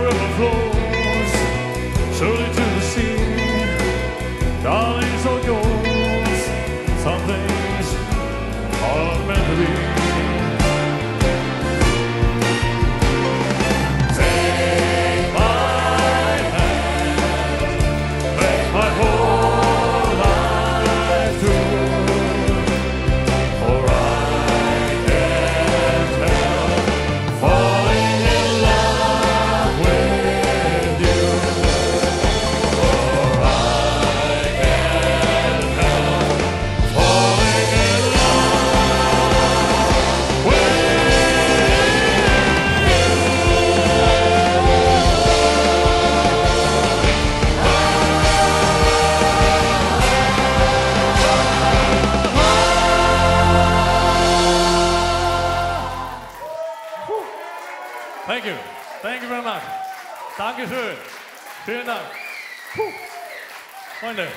river flows surely. to Thank you. Thank you very much. Dankeschön. Vielen Dank. Puh. Freunde.